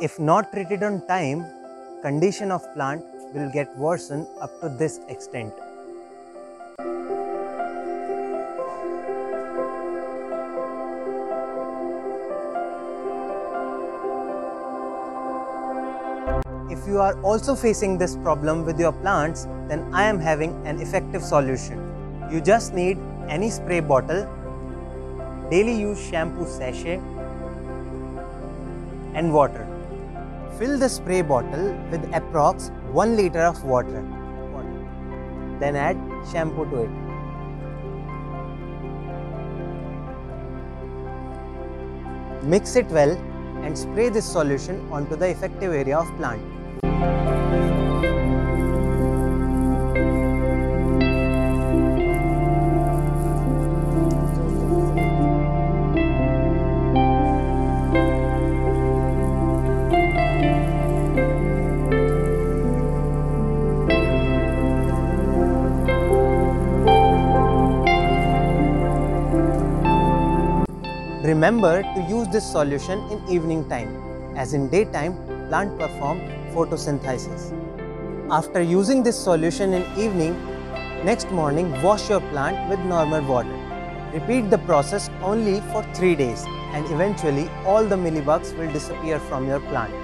If not treated on time, condition of plant will get worsened up to this extent. If you are also facing this problem with your plants, then I am having an effective solution. You just need any spray bottle, daily use shampoo sachet and water. Fill the spray bottle with approx 1 liter of water. Then add shampoo to it. Mix it well and spray this solution onto the effective area of plant. Remember to use this solution in evening time as in daytime plant perform photosynthesis. After using this solution in evening, next morning wash your plant with normal water. Repeat the process only for 3 days and eventually all the mealybugs will disappear from your plant.